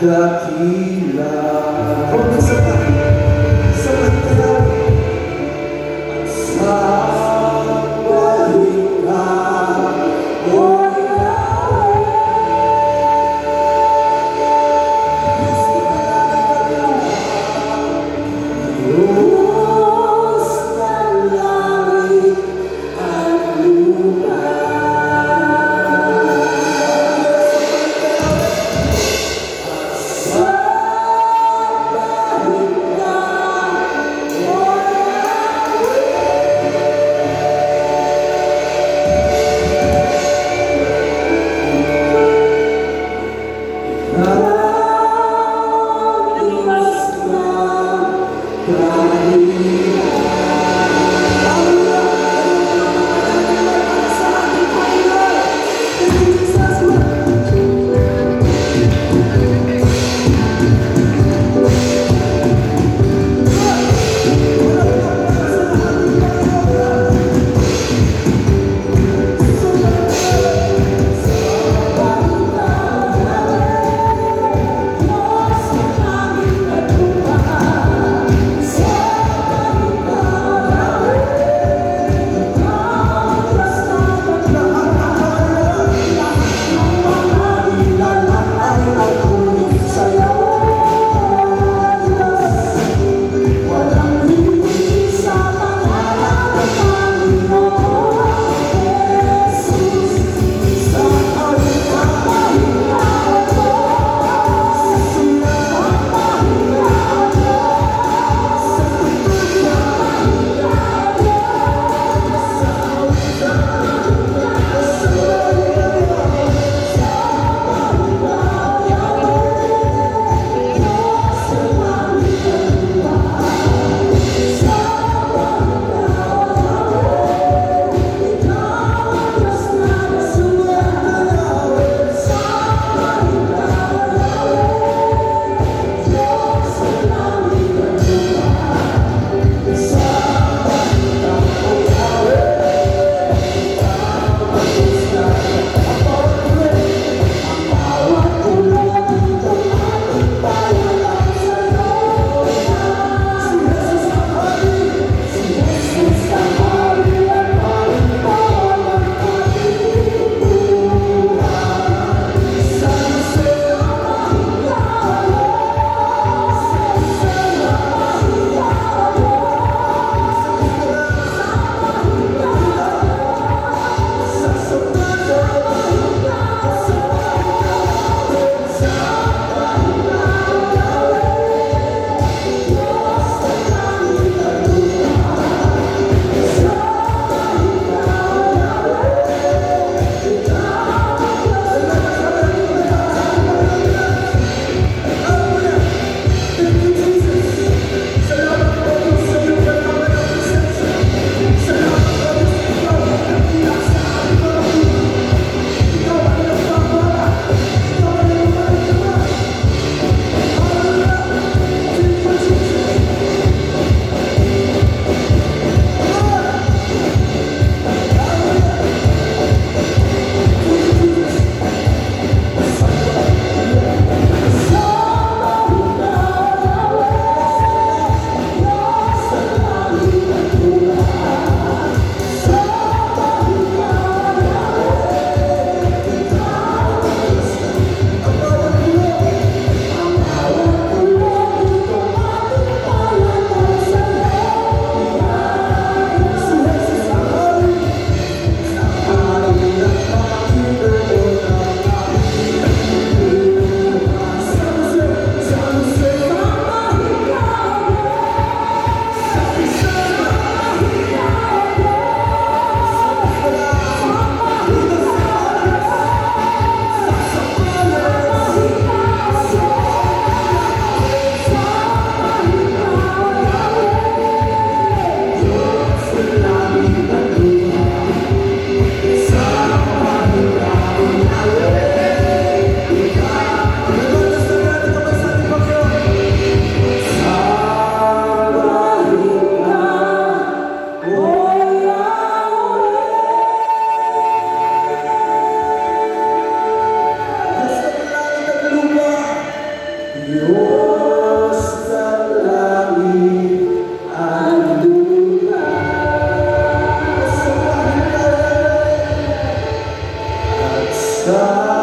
dakila Vamos cantar side.